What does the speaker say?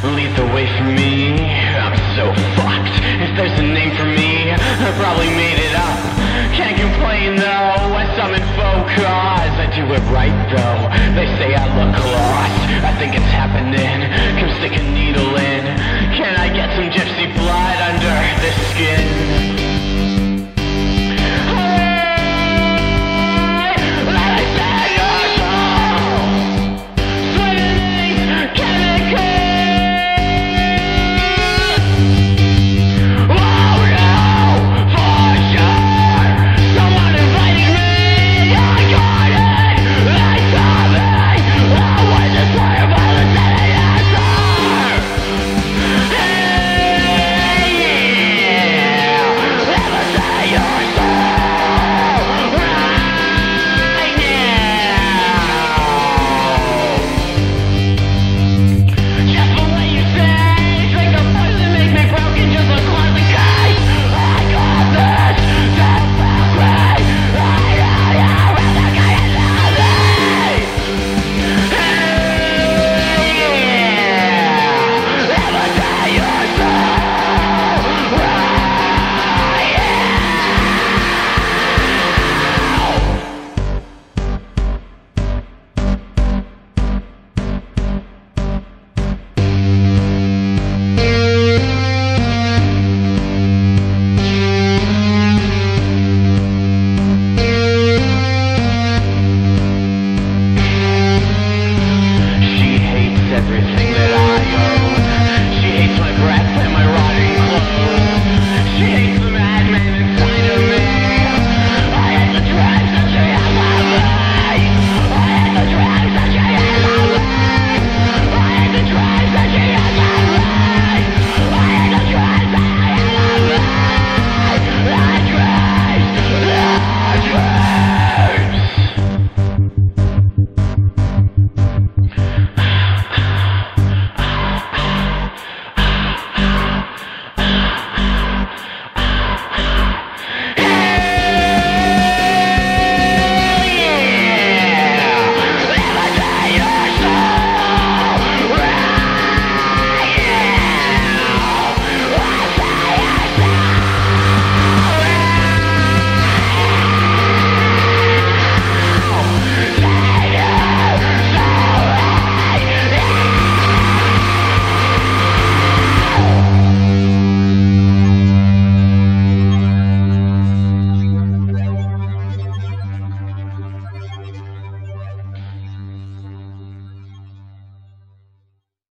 Lead the way for me. I'm so fucked. If there's a name for me, I probably made it up. Can't complain though, I summon faux cause. I do it right though. They say I look lost. I think it's happening. Come stick a needle in. Can't